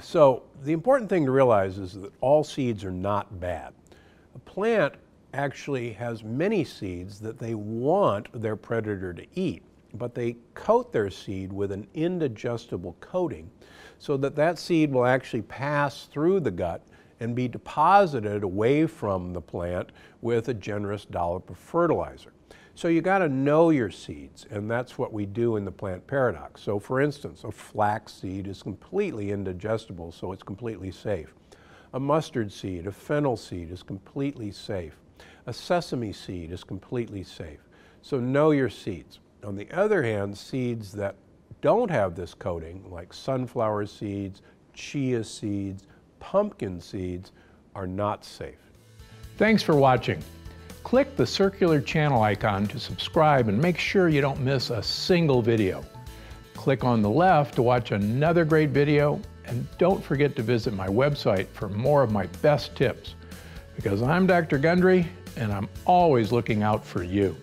So the important thing to realize is that all seeds are not bad. A plant actually has many seeds that they want their predator to eat, but they coat their seed with an indigestible coating so that that seed will actually pass through the gut and be deposited away from the plant with a generous dollop of fertilizer. So you got to know your seeds, and that's what we do in the plant paradox. So for instance, a flax seed is completely indigestible, so it's completely safe. A mustard seed, a fennel seed is completely safe. A sesame seed is completely safe. So know your seeds. On the other hand, seeds that don't have this coating, like sunflower seeds, chia seeds, pumpkin seeds, are not safe. Thanks for watching. Click the circular channel icon to subscribe and make sure you don't miss a single video. Click on the left to watch another great video and don't forget to visit my website for more of my best tips because I'm Dr. Gundry and I'm always looking out for you.